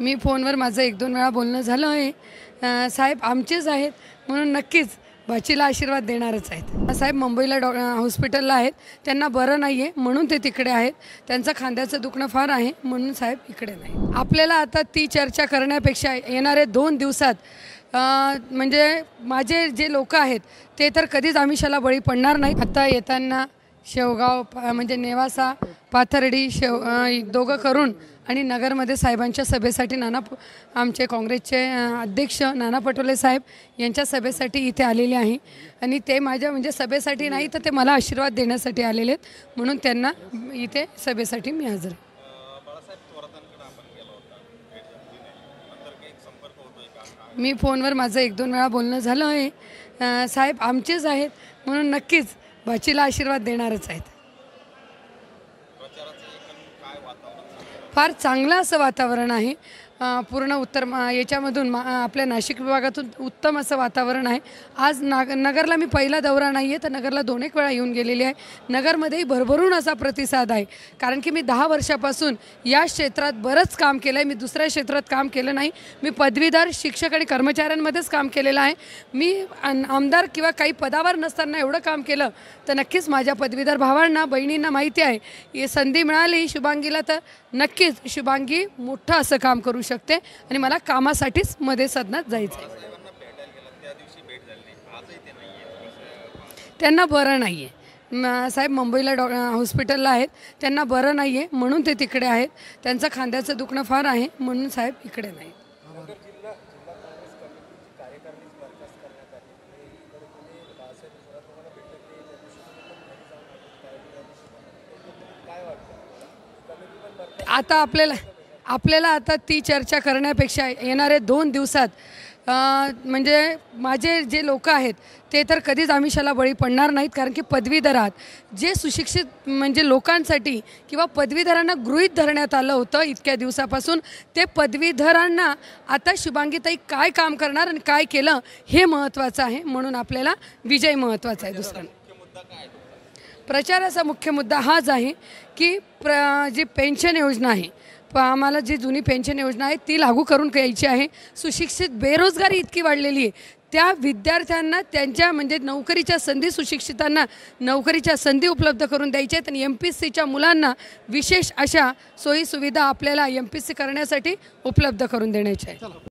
मी फोनवर माझं एक दोन वेळा बोलणं झालं आहे. साहेब आमचेच आहेत म्हणून नक्कीच बाचीला आशीर्वाद देणारच आहेत. साहेब मुंबईला डॉ हॉस्पिटलला आहेत. त्यांना बरं नाही आहे म्हणून ते तिकडे आहेत. त्यांचं खांद्याचं दुखणं फार आहे म्हणून साहेब इकडे नाही. आपल्याला आता ती चर्चा करण्यापेक्षा येणारे दोन दिवसात म्हणजे माझे जे लोक आहेत ते तर कधीच आमिषाला बळी पडणार नाही आता येताना शेवगाव म्हणजे नेवासा पाथर्डी शेव दोघं करून आणि नगरमध्ये साहेबांच्या सभेसाठी नाना आमचे काँग्रेसचे अध्यक्ष नाना पटोले साहेब यांच्या सभेसाठी इथे आलेले आहे. आणि ते माझ्या म्हणजे सभेसाठी नाही तर ते मला आशीर्वाद देण्यासाठी आलेले आहेत. म्हणून त्यांना इथे सभेसाठी मी हजर मी फोनवर माझं एक दोन वेळा बोलणं झालं आहे. साहेब आमचेच आहेत. म्हणून नक्कीच बाचीला आशीर्वाद देणारच आहेत. फार चांगलं असं वातावरण आहे. पूर्ण उत्तर मा- याच्यामधून मा आपल्या नाशिक विभागातून उत्तम असं वातावरण आहे. आज नाग नगरला मी पहिला दौरा नाही आहे तर नगरला दोन एक वेळा येऊन गेलेली आहे. नगरमध्येही भरभरून असा प्रतिसाद आहे. कारण की मी दहा वर्षापासून या क्षेत्रात बरंच काम केलं आहे मी दुसऱ्या क्षेत्रात काम केलं नाही. मी पदवीधर शिक्षक आणि कर्मचाऱ्यांमध्येच काम केलेलं आहे. मी आमदार किंवा काही पदावर नसताना एवढं काम केलं तर नक्कीच माझ्या पदवीधर भावांना बहिणींना माहिती आहे. ही संधी मिळाली शुभांगीला तर नक्कीच शुभांगी मोठं असं काम करू शकते. आणि मला कामासाठीच मध्ये सदनात जायचं आहे त्यांना बरं नाही आहे साहेब मुंबईला डॉ हॉस्पिटलला आहेत. त्यांना बरं नाही आहे म्हणून ते तिकडे आहेत. त्यांचं खांद्याचं दुखणं फार आहे म्हणून साहेब इकडे नाही. आता आपल्याला आपल्याला आता ती चर्चा करण्यापेक्षा येणारे दोन दिवसात म्हणजे माझे जे लोक आहेत ते तर कधीच आमिषाला बळी पडणार नाहीत कारण की पदवीधरात जे सुशिक्षित म्हणजे लोकांसाठी किंवा पदवीधरांना गृहीत धरण्यात आलं होतं इतक्या दिवसापासून ते पदवीधरांना आता शुभांगीताई काय काम करणार आणि काय केलं हे महत्त्वाचं आहे म्हणून आपल्याला विजय महत्त्वाचा आहे दुसरा. प्रचाराचा मुख्य मुद्दा हाच आहे की प्र जी पेन्शन योजना आहे प आम्हाला जी जुनी पेन्शन योजना आहे ती लागू करून घ्यायची आहे. सुशिक्षित बेरोजगारी इतकी वाढलेली आहे. त्या विद्यार्थ्यांना त्यांच्या म्हणजे नोकरीच्या संधी सुशिक्षितांना नोकरीच्या संधी उपलब्ध करून द्यायच्या आहेत. आणि एम पी एस सीच्या मुलांना विशेष अशा सोयीसुविधा आपल्याला एम पी एस सी करण्यासाठी उपलब्ध करून देण्याच्या आहेत.